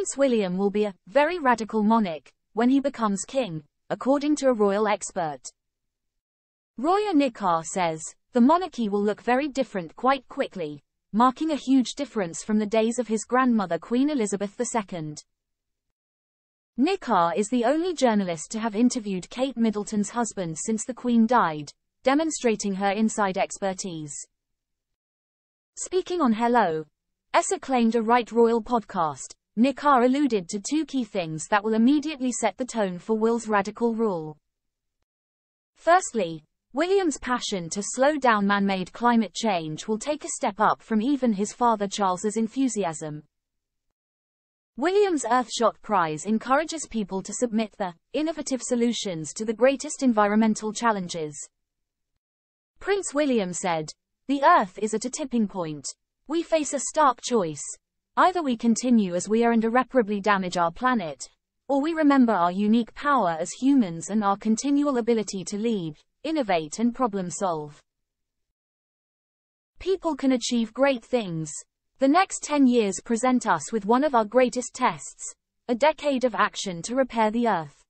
Prince William will be a very radical monarch when he becomes king, according to a royal expert. Roya Nikkhah says, the monarchy will look very different quite quickly, marking a huge difference from the days of his grandmother Queen Elizabeth II. Nikkhah is the only journalist to have interviewed Kate Middleton's husband since the Queen died, demonstrating her inside expertise. Speaking on Hello, S claimed a Right Royal podcast, Nikkhah alluded to two key things that will immediately set the tone for Will's radical rule. Firstly, William's passion to slow down man-made climate change will take a step up from even his father Charles's enthusiasm. William's Earthshot Prize encourages people to submit their innovative solutions to the greatest environmental challenges. Prince William said, The Earth is at a tipping point. We face a stark choice. Either we continue as we are and irreparably damage our planet, or we remember our unique power as humans and our continual ability to lead, innovate and problem solve. People can achieve great things. The next 10 years present us with one of our greatest tests, a decade of action to repair the Earth.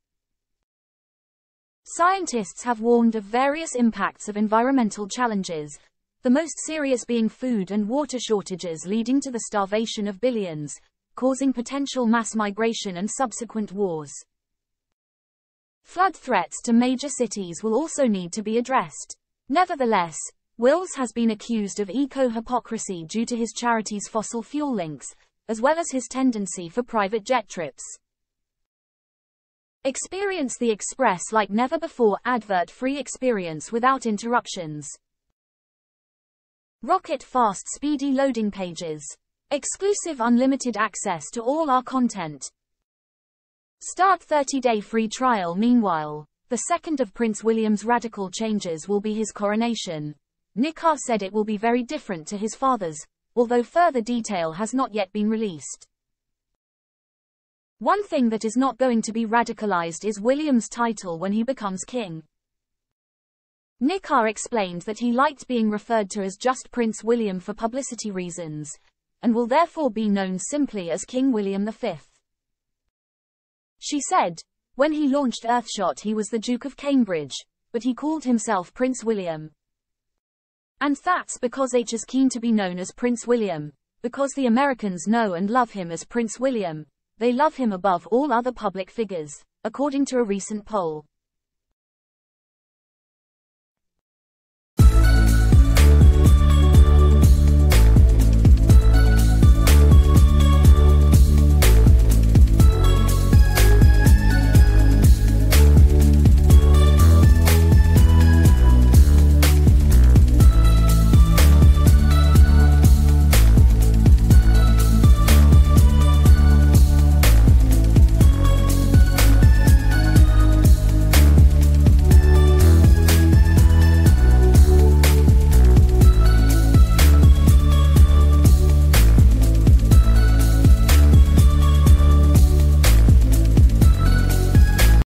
Scientists have warned of various impacts of environmental challenges, the most serious being food and water shortages leading to the starvation of billions, causing potential mass migration and subsequent wars. Flood threats to major cities will also need to be addressed. Nevertheless, Wills has been accused of eco-hypocrisy due to his charity's fossil fuel links, as well as his tendency for private jet trips. Experience the Express like never before advert-free experience without interruptions. Rocket fast speedy loading pages. Exclusive unlimited access to all our content. Start 30-day free trial Meanwhile, the second of Prince William's radical changes will be his coronation. Nikkhah said it will be very different to his father's, although further detail has not yet been released. One thing that is not going to be radicalized is William's title when he becomes king. Nikkhah explained that he liked being referred to as just Prince William for publicity reasons, and will therefore be known simply as King William V. She said, when he launched Earthshot he was the Duke of Cambridge, but he called himself Prince William. And that's because H is keen to be known as Prince William, because the Americans know and love him as Prince William, they love him above all other public figures, according to a recent poll.